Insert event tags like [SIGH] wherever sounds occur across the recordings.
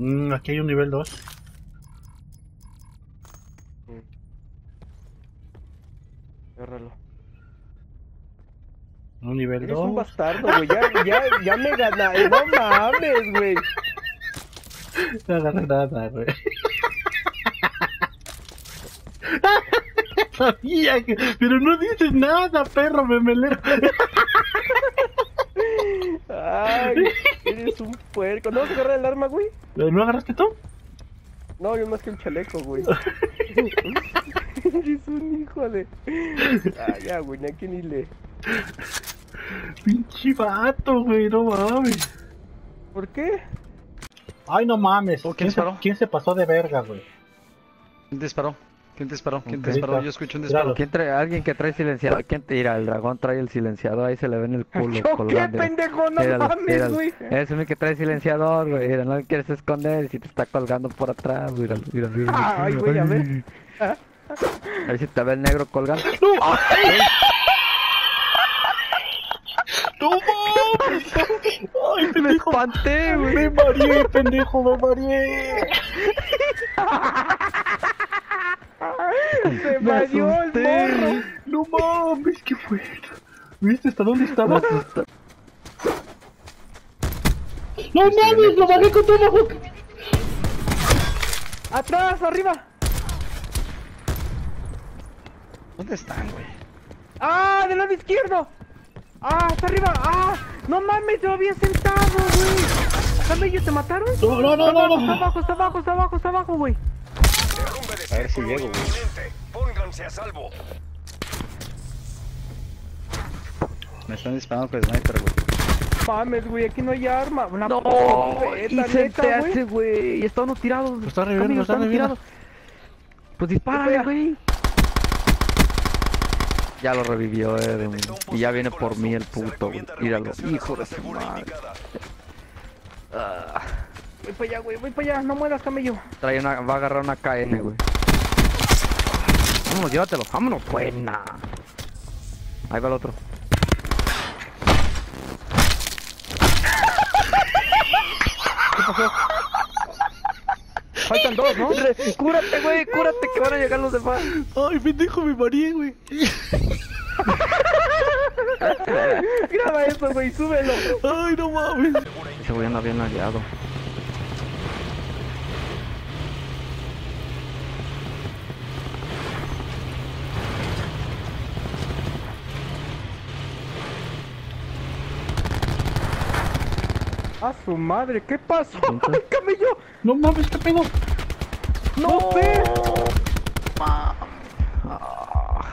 Mm, aquí hay un nivel 2. Agárralo. Un nivel Eres un 2. bastardo, güey. Ya, ya, ya me ganaste. No mames, güey. No agarré nada, güey. [LAUGHS] Sabía que... Pero no dices nada, perro memelero. Ay, eres un puerco. ¿No vas a agarrar el arma, güey? ¿No agarraste tú? No, yo más que un chaleco, güey. [LAUGHS] eres un hijo de. Ah, ya, güey, aquí ni le. Pinche vato, güey, no mames. ¿Por qué? Ay, no mames. ¿quién ¿Quién, se, disparó? ¿Quién se pasó de verga, güey? ¿Quién disparó? ¿Quién te disparó? ¿Quién te Ok, disparó? Yo escucho un disparo. ¿Quién trae, alguien que trae silenciador? ¿Quién tira? El dragón trae el silenciador, ahí se le ve en el culo ¿Yo qué, pendejo? No Míralo, mames, míralo. güey. Es el que trae silenciador, güey. Mira, no lo quieres esconder si te está colgando por atrás. Míralo, míralo, míralo. Ay, güey, a ver. A ver si te ve el negro colgando. ¡No mames! ¡Ay, Me espanté, güey. ¡Me mareé, pendejo! ¡Me mareé! [LAUGHS] Se Me valió el asusté. morro. ¡No mames! ¿Qué fue? ¿Viste hasta dónde estaba? ¡No mames! ¡Lo bajé con todo! ¡Atrás, arriba! ¿Dónde están, güey? ¡Ah, del lado izquierdo! ¡Ah, está arriba! ¡Ah! ¡No mames, yo había sentado, güey! ¿Camello, te mataron? No, no, no, no, Está no. abajo, está abajo, está abajo, está abajo, güey. A ver si llego, güey. Pónganse a salvo. Me están disparando con sniper, güey. Mames, güey, aquí no hay arma. Una No, y se neta, te hace, güey. Y está uno tirado. Lo está reviviendo, lo está reviviendo. Pues dispárale, güey. Ya lo revivió, eh, güey. Y ya viene por mí el puto, güey. Míralo, hijo de su madre. Ah, Voy para allá, güey, voy para allá. No mueras, camello. trae una, va a agarrar una KN, güey. Vámonos, llévatelo. Vámonos, buena. Ahí va el otro. Faltan dos, ¿no? Re- Cúrate, güey, cúrate que van a llegar los demás. ¡Ay, pendejo! Me mareé, güey. [LAUGHS] Graba eso, güey, súbelo. ¡Ay, no mames! Ese güey anda bien aliado. A su madre, ¿qué pasó? ¡Ay, camello! ¡No mames, qué pedo! ¡No sé!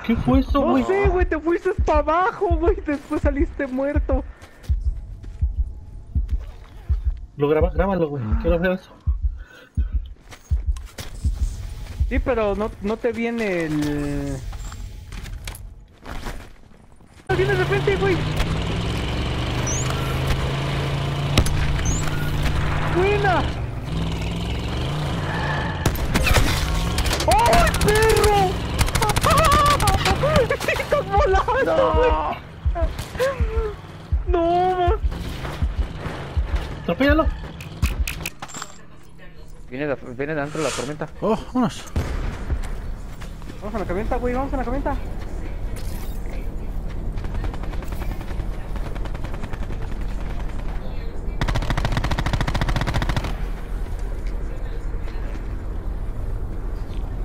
¿Qué fue eso, No güey? sé, güey, te fuiste para abajo, güey. Después saliste muerto. Lo grabas, grábalo, güey. Quiero ver eso. Sí, pero no, no te viene el. ¡Ah, ¡Viene de frente, güey! ¡Buena! ¡Ay, perro! [LAUGHS] ¡Estás volando, güey! ¡No! ma- ¡Atropéllalo! Viene de, viene de dentro de la tormenta. ¡Oh, vámonos! Vamos a la camioneta, güey, vamos a la camioneta.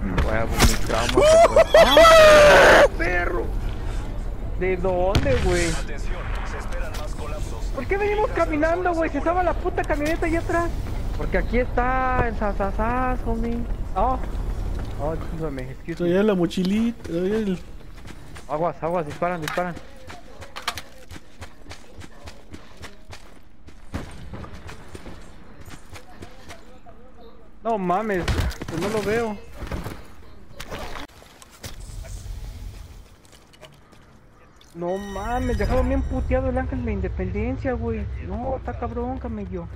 Huevo, mi trauma. ¡Perro! ¿De dónde, güey? Atención, se esperan más colapsos. ¿Por qué venimos caminando, güey? Se estaba la puta camioneta allá atrás. Porque aquí está el sasasas, homie. Oh. Oh, discúlpame, excuse me. Traía la mochilita, traía el... Aguas, aguas, disparan, disparan. No mames, pues no lo veo. No mames, dejaron bien puteado el ángel de la independencia, güey. No, está cabrón, camello.